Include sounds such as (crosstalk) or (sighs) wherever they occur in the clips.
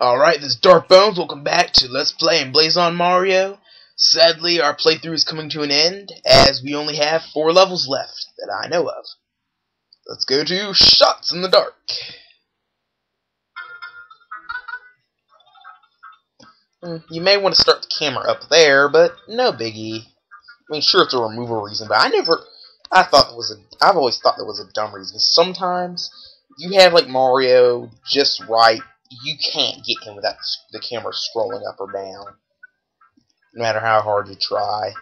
Alright, this is Dark Bones. Welcome back to Let's Play Emblazon Mario. Sadly, our playthrough is coming to an end, as we only have four levels left that I know of. Let's go to Shots in the Dark. Hmm, You may want to start the camera up there, but no biggie. I mean, sure, it's a removal reason, but I never... I thought it was a... I've always thought that was a dumb reason. Sometimes, you have, like, Mario just right you can't get him without the camera scrolling up or down. No matter how hard you try.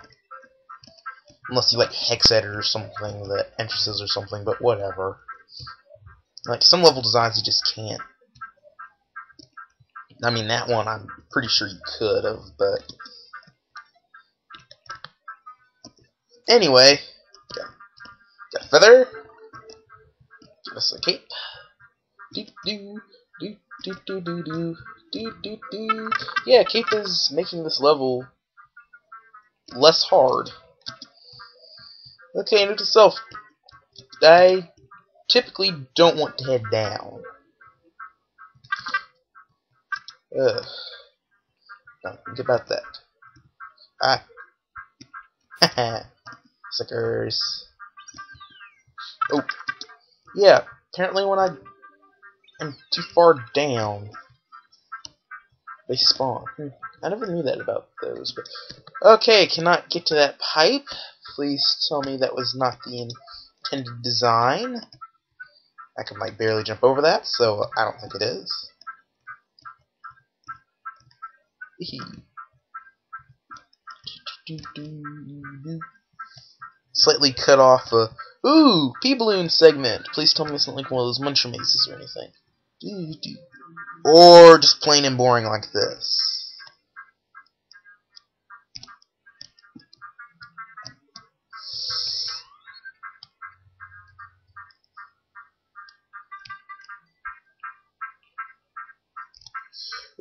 Unless you like hex edit or something, the entrances or something, but whatever. Like some level designs you just can't. I mean that one I'm pretty sure you could have, but anyway. Got, got a feather. Give us a cape. Do do do do do do do do do do. Yeah, Cape is making this level less hard. Okay, note to self. I typically don't want to head down. Ugh. Don't think about that. Ah. (laughs) Suckers. Oh. Yeah, apparently when I am too far down, they spawn. Hmm. I never knew that about those. But okay, cannot get to that pipe. Please tell me that was not the intended design. I can like barely jump over that, so I don't think it is. Slightly cut off a ooh P balloon segment. Please tell me it's not like one of those muncher mazes or anything. Or just plain and boring like this.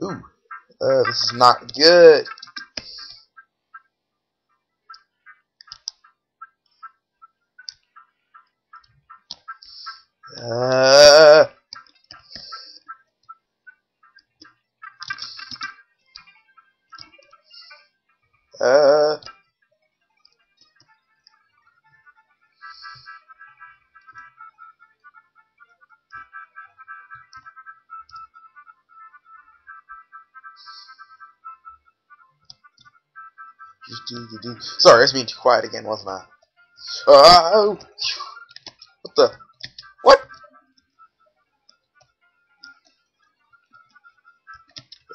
Ooh, uh, this is not good. Uh, Sorry, I was being too quiet again, wasn't I? Oh! What the? What?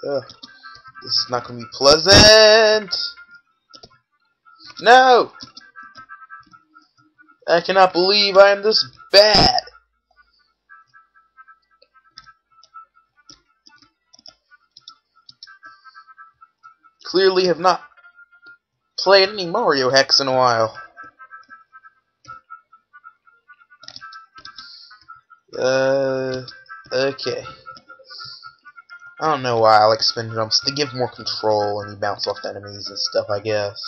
Ugh. This is not going to be pleasant. No! I cannot believe I am this bad. Clearly have not played any Mario Hex in a while. Uh, okay. I don't know why I like spin jumps. They give more control and you bounce off enemies and stuff, I guess.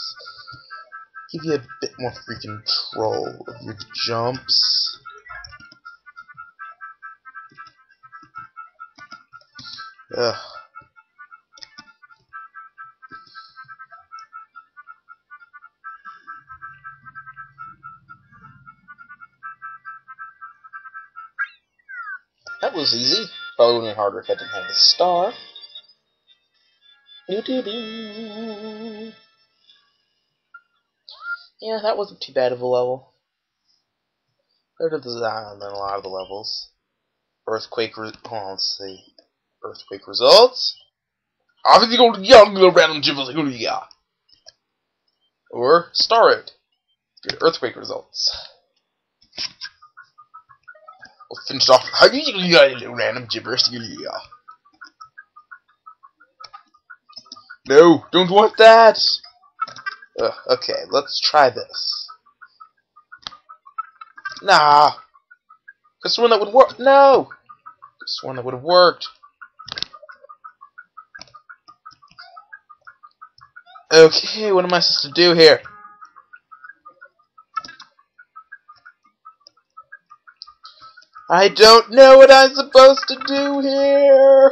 Give you a bit more free control of your jumps. Ugh. Was easy. Probably would have been harder if I didn't have the star. Yeah, that wasn't too bad of a level. Better design than a lot of the levels. Earthquake. Re on, let's see. Earthquake results. Obviously, go to young little random gibbles. Go to ya. Or star it. Good earthquake results. We'll finish off. How you get a little random gibberish? Yeah. No, don't want that. Okay, let's try this. Nah. This one that would work. No. This one that would have worked. Okay, what am I supposed to do here? I don't know what I'm supposed to do here.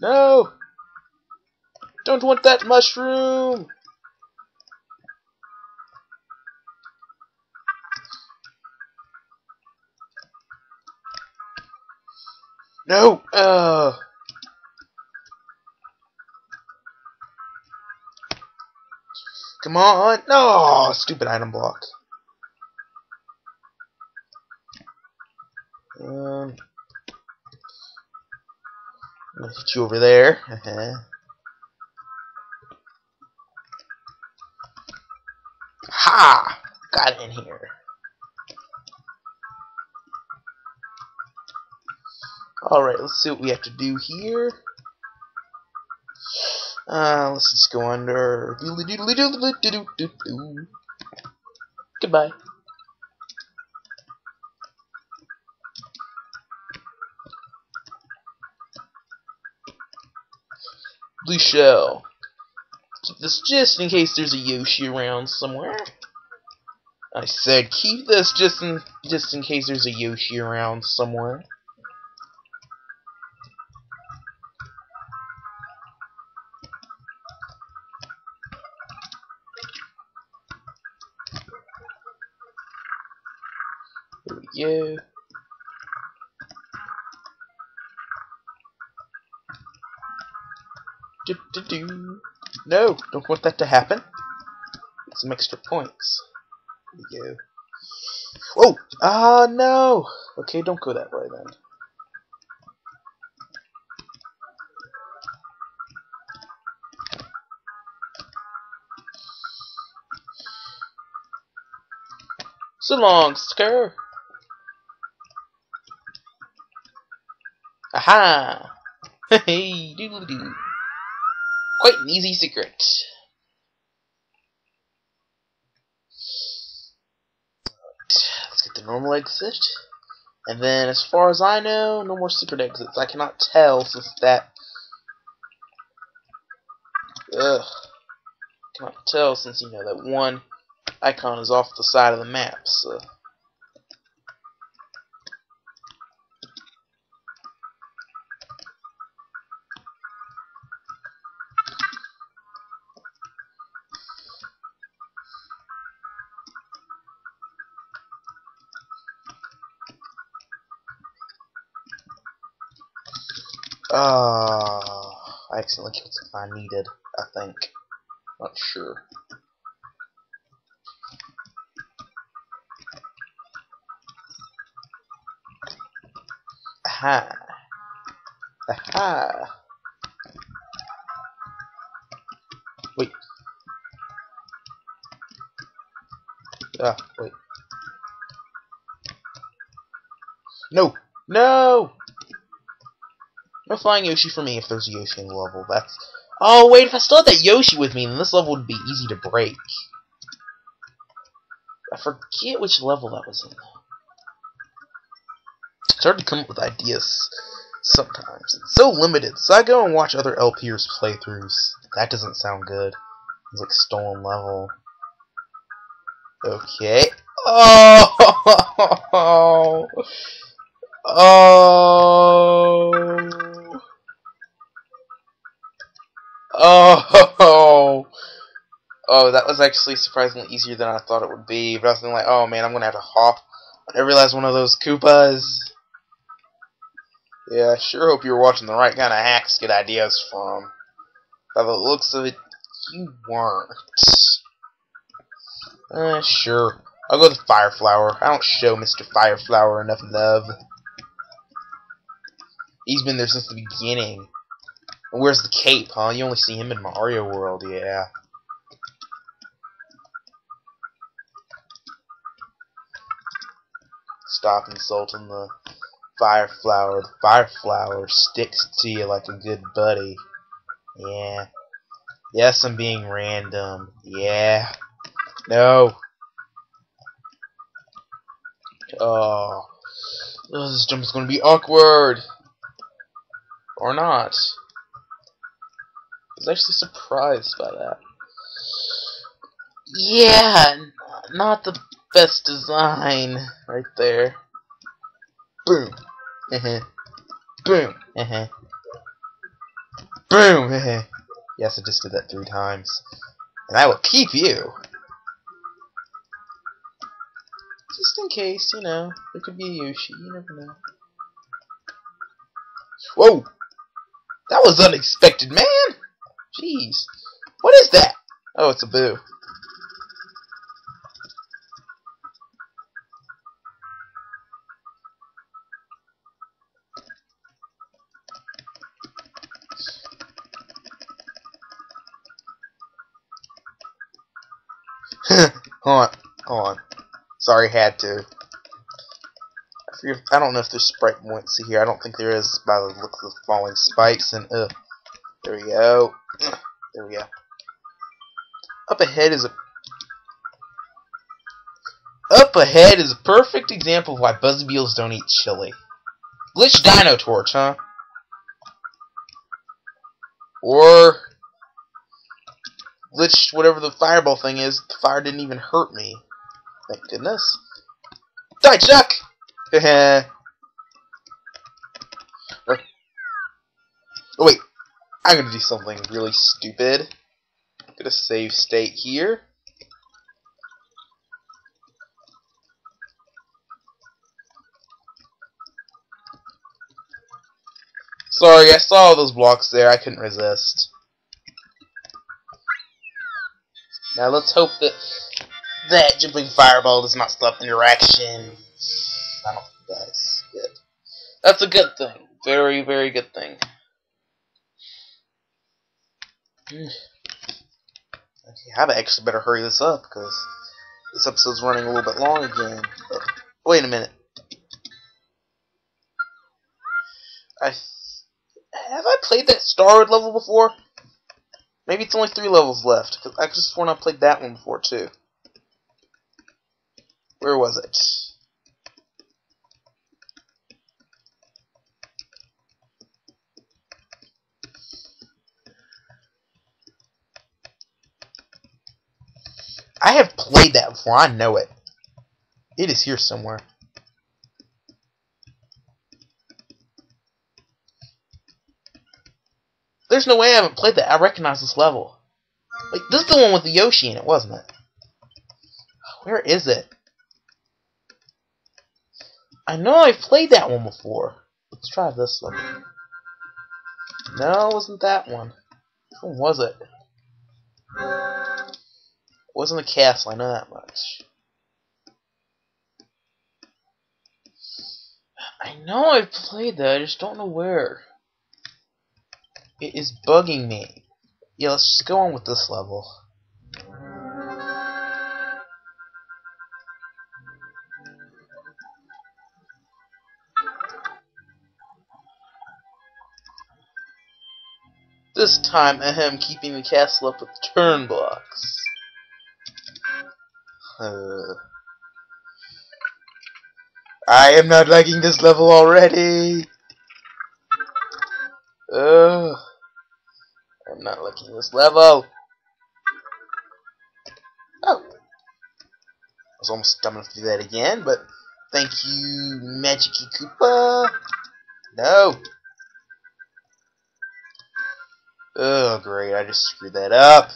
No! Don't want that mushroom! No! Uh. Come on! No! Stupid item block. Um, I'm gonna hit you over there. ha! Got in here. Alright, let's see what we have to do here. Uh, let's just go under. Goodbye. Blue shell. Keep this just in case there's a Yoshi around somewhere. I said keep this just in just in case there's a Yoshi around somewhere. There we go. Do, do, do. No, don't want that to happen. Some extra points. There we go. Whoa! Ah, no! Okay, don't go that way then. So long, Skr. Aha! (laughs) Hey, doodle doo. Quite an easy secret. Let's get the normal exit. And then, as far as I know, no more secret exits. I cannot tell since that. Ugh. Cannot tell since, you know, that one icon is off the side of the map, so. Ah, I accidentally killed something I needed, I think. Not sure. Aha. Aha. Wait. Ah, wait. No! No! No flying Yoshi for me if there's a Yoshi in the level. That's. Oh, wait, if I still had that Yoshi with me, then this level would be easy to break. I forget which level that was in. It's hard to come up with ideas sometimes. It's so limited. So I go and watch other LPers playthroughs. That doesn't sound good. It's like stolen level. Okay. Oh! (laughs) Oh! Oh! (laughs) Oh, that was actually surprisingly easier than I thought it would be. But I was thinking like, oh man, I'm gonna have to hop on every last one of those Koopas. Yeah, I sure hope you were watching the right kind of hacks get ideas from. By the looks of it, you weren't. Uh, sure. I'll go with Fireflower. I don't show Mr. Fireflower enough love. He's been there since the beginning. And where's the cape, huh? You only see him in Mario World, yeah. Stop insulting the fire flower. The fire flower sticks to you like a good buddy. Yeah. Yes, I'm being random. Yeah. No. Oh. oh this jump is going to be awkward. Or not. I was actually surprised by that. Yeah, not the best design right there. Boom. Uh-huh. Boom. Uh-huh. Boom! yes, I just did that three times. And I will keep you! Just in case, you know, there could be a Yoshi, you never know. Whoa! That was unexpected, man! Jeez. What is that? Oh, it's a boo. (laughs) hold on, hold on. Sorry, had to. I, forget, I don't know if there's sprite points here. I don't think there is by the look of the falling spikes. And uh, there we go. There we go. Up ahead is a up ahead is a perfect example of why Buzzy Beetles don't eat chili. Glitch Dino Torch, huh? Or glitch whatever the fireball thing is. The fire didn't even hurt me. Thank goodness. Die, Chuck! (laughs) oh, wait. I'm gonna do something really stupid. I'm gonna save state here. Sorry, I saw those blocks there. I couldn't resist. Now let's hope that that jumping fireball does not stop interaction. I don't think does. Good. That's a good thing. Very, very good thing. Okay, I actually better hurry this up because this episode's running a little bit long again. But wait a minute. I have I played that Starwood level before? Maybe it's only three levels left. Cause I just sworn I played that one before too. Where was it? I have played that before. I know it. It is here somewhere. There's no way I haven't played that. I recognize this level. Like, this is the one with the Yoshi in it, wasn't it? Where is it? I know I've played that one before. Let's try this one. No, it wasn't that one. Which one was it? It wasn't the castle, I know that much. I know I've played that, I just don't know where. It is bugging me. Yeah, let's just go on with this level. This time, ahem, keeping the castle up with turn blocks. Uh, I am not liking this level already. Ugh. I'm not liking this level. Oh. I was almost dumb enough to do that again, but thank you, Magicy Koopa. No. Oh, great. I just screwed that up.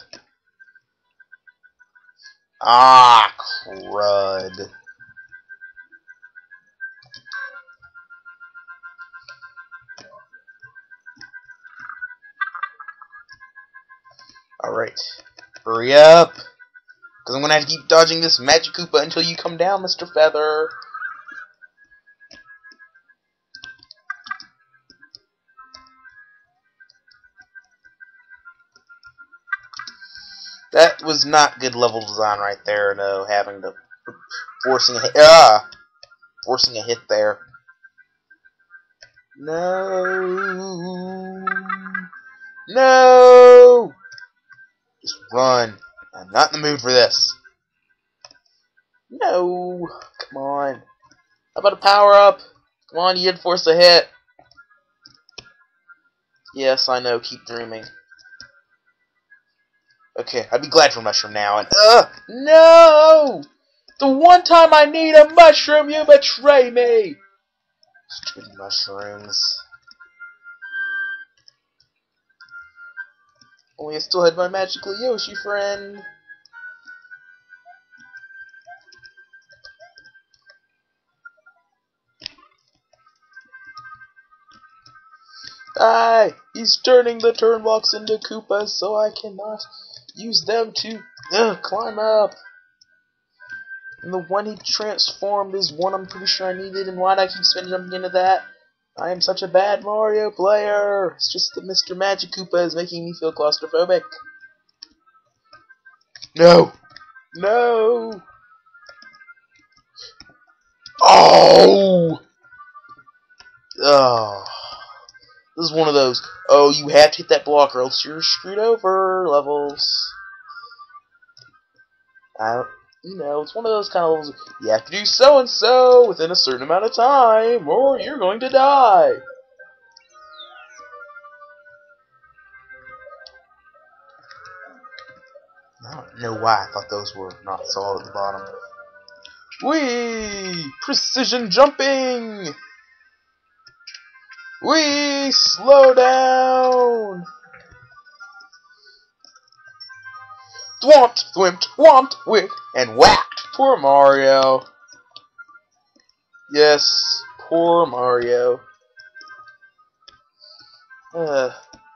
Ah, crud. Alright. Hurry up. Because I'm going to have to keep dodging this Magic Koopa until you come down, Mr. Feather. That was not good level design right there, no, having to forcing a hit ah forcing a hit there. No No Just run. I'm not in the mood for this. No come on. How about a power up? Come on, you did force a hit. Yes, I know, keep dreaming. Okay, I'd be glad for a mushroom now. And uh, no! The one time I need a mushroom, you betray me. Stupid mushrooms. Only I still had my magical Yoshi friend. Die! He's turning the turnblocks into Koopas so I cannot use them to ugh, climb up. And the one he transformed is one I'm pretty sure I needed, and why'd I keep spending jumping into that? I am such a bad Mario player. It's just that Mr. Magic Koopa is making me feel claustrophobic. No! No! Oh! Oh. This is one of those, oh, you have to hit that block or else you're screwed over levels. I you know, it's one of those kind of levels, you have to do so-and-so within a certain amount of time, or you're going to die. I don't know why I thought those were not solid at the bottom. Whee! Precision jumping! We slow down. Thwomp, thwimped, whomped, whipped, and whacked. Poor Mario. Yes, poor Mario. Uh,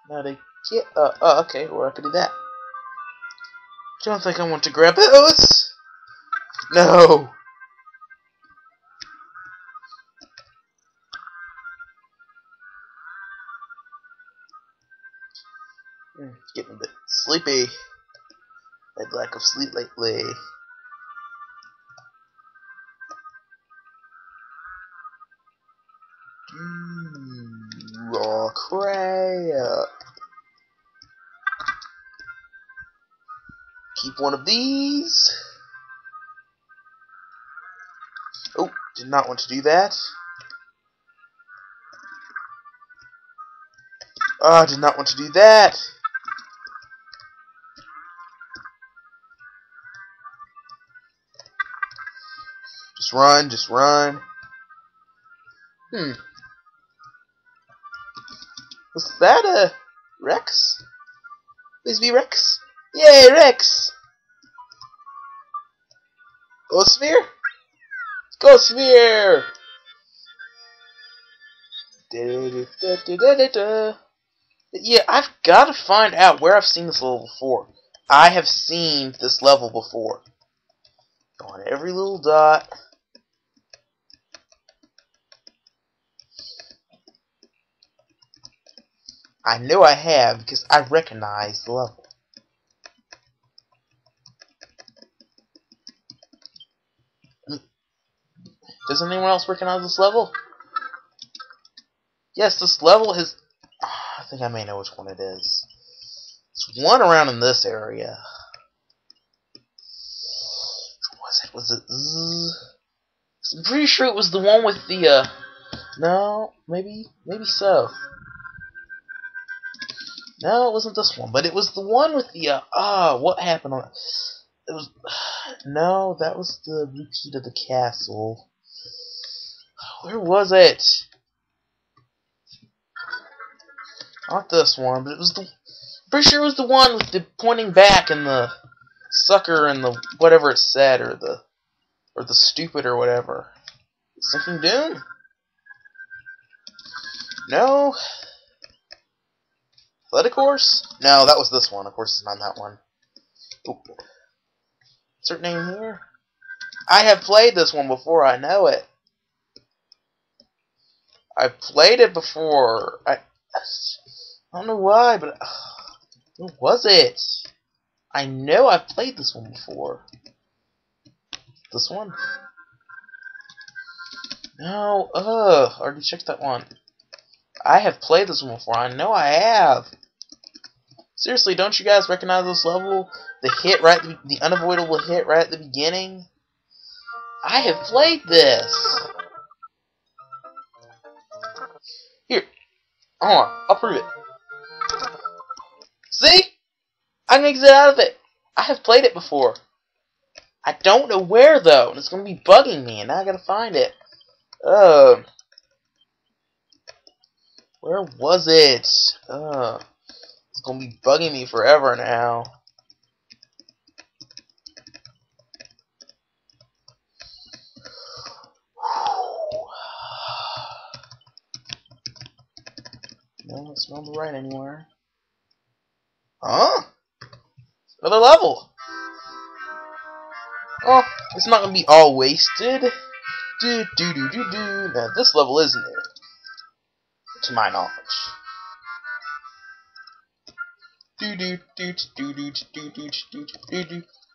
now to get, uh, uh okay, well I could do that. Don't think I want to grab those. No. Sleepy. Had lack of sleep lately. Mmm, raw crap. Keep one of these. Oh, did not want to do that. Ah, oh, did not want to do that. Just run, just run. Hmm. Was that a Rex? Please be Rex. Yay, Rex! Go Sphere! Go Sphere! Yeah, I've got to find out where I've seen this level before. I have seen this level before. On every little dot. I know I have because I recognize the level. Does anyone else recognize this level? Yes, this level is... I think I may know which one it is. It's one around in this area. was it? Was it... I'm pretty sure it was the one with the, uh... No, maybe, maybe so. No, it wasn't this one, but it was the one with the, uh, ah, what happened on, it was, (sighs) no, that was the repeat of the castle. Where was it? Not this one, but it was the, pretty sure it was the one with the pointing back and the sucker and the, whatever it said, or the, or the stupid or whatever. Sinking Dune? No, Athletic Course? No, that was this one. Of course, it's not that one. Oop. Certain name here? I have played this one before. I know it. I've played it before. I, I don't know why, but uh, what was it? I know I've played this one before. This one? No, ugh, already checked that one. I have played this one before. I know I have. Seriously, don't you guys recognize this level? The hit right, the unavoidable hit right at the beginning? I have played this! Here. Hold on, I'll prove it. See? I can exit out of it. I have played it before. I don't know where, though, and it's to be bugging me, and now I gotta find it. Uh, where was it? Uh, gonna be bugging me forever now. (sighs) No, it's not right anywhere. Huh? Another level. Oh, it's not gonna be all wasted. Do do do do do. Now this level is new, to my knowledge.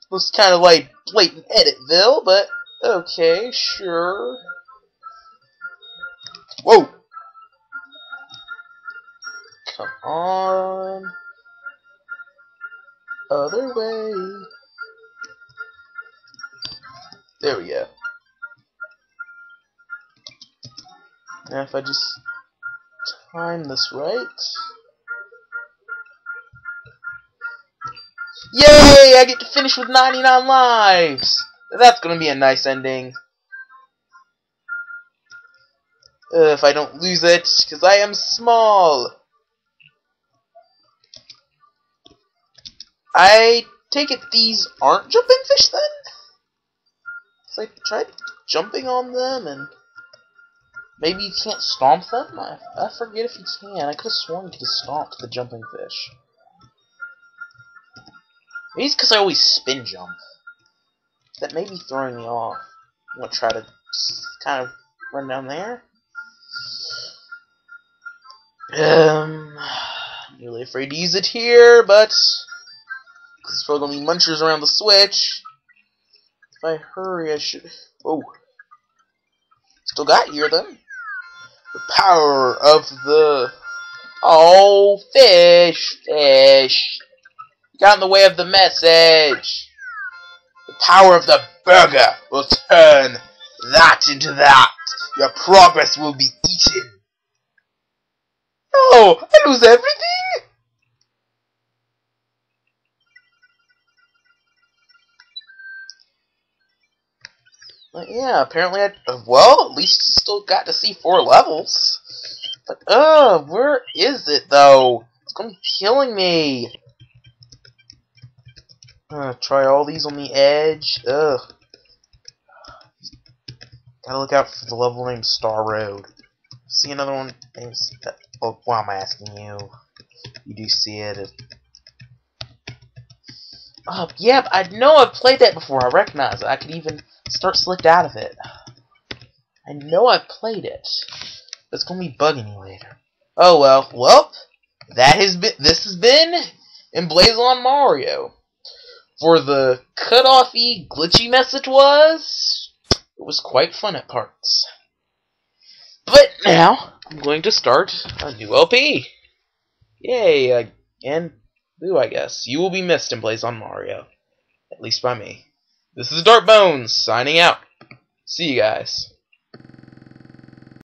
Looks kind of like blatant Editville, but okay, sure. Whoa! Come on. Other way. There we go. Now if I just time this right. Yay! I get to finish with 99 lives! That's gonna be a nice ending. Uh, if I don't lose it, because I am small. I take it these aren't jumping fish then? So I tried jumping on them and maybe you can't stomp them? I, I forget if you can. I could have sworn you could have stomped the jumping fish. Maybe it's because I always spin jump. That may be throwing me off. I'm gonna try to kind of run down there. Um, (sighs) I'm really afraid to use it here, but there's probably gonna be munchers around the switch. If I hurry, I should. Oh, still got here then. The power of the oh fish, fish got in the way of the message. The power of the burger will turn that into that. Your progress will be eaten. Oh, I lose everything? But yeah, apparently I... Well, at least still got to see four levels. But, uh, where is it, though? It's gonna be killing me. Uh, try all these on the edge. Ugh. Gotta look out for the level named Star Road. See another one. Oh, why am I asking you? You do see it. Oh, yeah, I know I've played that before. I recognize it. I could even start select out of it. I know I've played it. It's gonna be bugging me later. Oh well. Well, that has been. This has been Emblazon Mario for the cut-offy, glitchy mess it was, it was quite fun at parts. But now, I'm going to start a new LP. Yay, uh, and Boo, I guess. You will be missed in Emblazon Mario. At least by me. This is Dark Bones, signing out. See you guys.